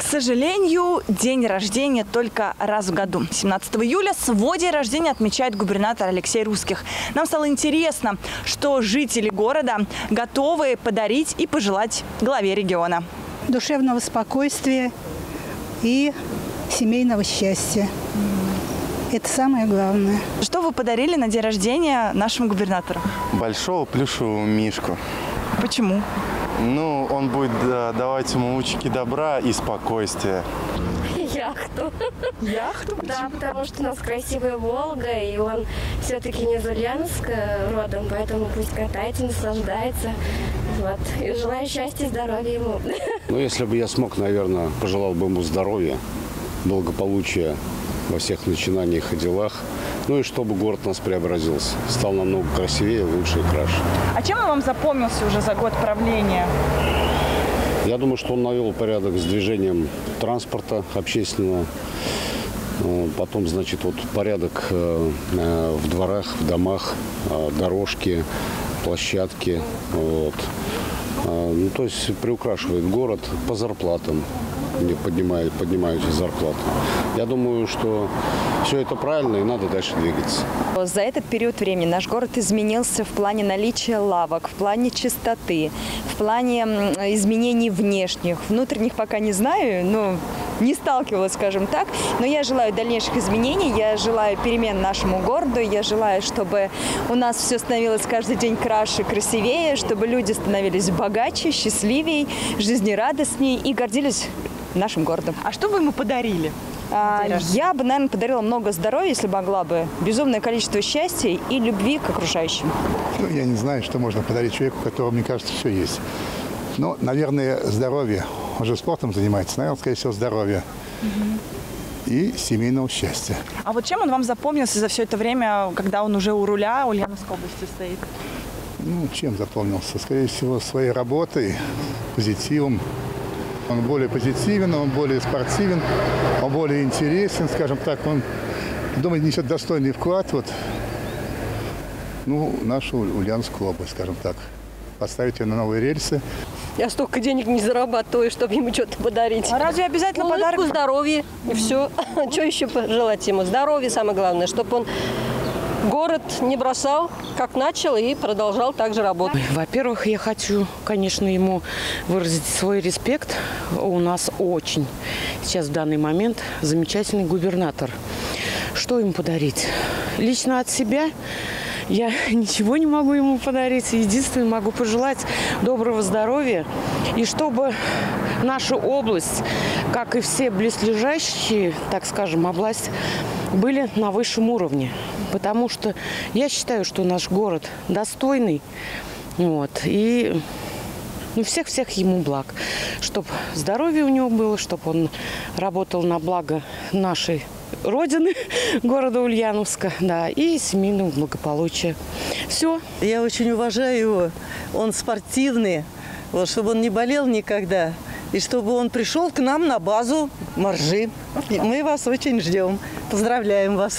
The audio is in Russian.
К сожалению, день рождения только раз в году. 17 июля свой день рождения отмечает губернатор Алексей Русских. Нам стало интересно, что жители города готовы подарить и пожелать главе региона. душевного спокойствия и семейного счастья. Это самое главное. Что вы подарили на день рождения нашему губернатору? большого плюшевого мишку. Почему? Ну, он будет да, давать ему лучики добра и спокойствия. Яхту. Яхту? Да, потому что у нас красивая Волга, и он все-таки не из Ульяновска родом, поэтому пусть катается, наслаждается. Вот. И желаю счастья и здоровья ему. Ну, если бы я смог, наверное, пожелал бы ему здоровья, благополучия во всех начинаниях и делах. Ну и чтобы город у нас преобразился, стал намного красивее, лучше и краше. А чем он вам запомнился уже за год правления? Я думаю, что он навел порядок с движением транспорта общественного. Э, Потом, значит, вот порядок э, э, в дворах, в домах, дорожки, площадки. Вот. Э, Ну, то есть приукрашивает город по зарплатам, не поднимает, поднимаются зарплаты. Я думаю, что все это правильно и надо дальше двигаться. За этот период времени наш город изменился в плане наличия лавок, в плане чистоты, в плане изменений внешних. Внутренних пока не знаю, но не сталкивалась, скажем так. Но я желаю дальнейших изменений, я желаю перемен нашему городу, я желаю, чтобы у нас все становилось каждый день краше, красивее, чтобы люди становились богаче, счастливее, жизнерадостнее и гордились нашим городом. А что вы ему подарили? А, Я бы, наверное, подарила много здоровья, если могла бы, безумное количество счастья и любви к окружающим. Ну, я не знаю, что можно подарить человеку, у которого, мне кажется, все есть. Ну, наверное, здоровье. Он же спортом занимается. Наверное, скорее всего, здоровье. И семейного счастья. А вот чем он вам запомнился за все это время, когда он уже у руля Ульяновской области стоит? Ну, чем запомнился? Скорее всего, своей работой, позитивом. Он более позитивен, он более спортивен, он более интересен, скажем так. Он, думаю, несет достойный вклад вот, ну, нашу Ульяновскую область, скажем так. Поставить ее на новые рельсы. Я столько денег не зарабатываю, чтобы ему что-то подарить. А разве обязательно Улыбку, подарок? здоровье и все. Что еще пожелать ему? Здоровье самое главное, чтобы он город не бросал, как начал, и продолжал также работать. Во-первых, я хочу, конечно, ему выразить свой респект. У нас очень сейчас в данный момент замечательный губернатор. Что ему подарить? Лично от себя я ничего не могу ему подарить. Единственное, могу пожелать доброго здоровья. И чтобы наша область, как и все близлежащие, так скажем, область, были на высшем уровне. Потому что я считаю, что наш город достойный. Вот, и ну, всех-всех ему благ. Чтобы здоровье у него было, чтобы он работал на благо нашей родины, города Ульяновска, да, и семейного благополучия. Все. Я очень уважаю его. Он спортивный. Вот, чтобы он не болел никогда. И чтобы он пришел к нам на базу Моржи. Мы вас очень ждем. Поздравляем вас.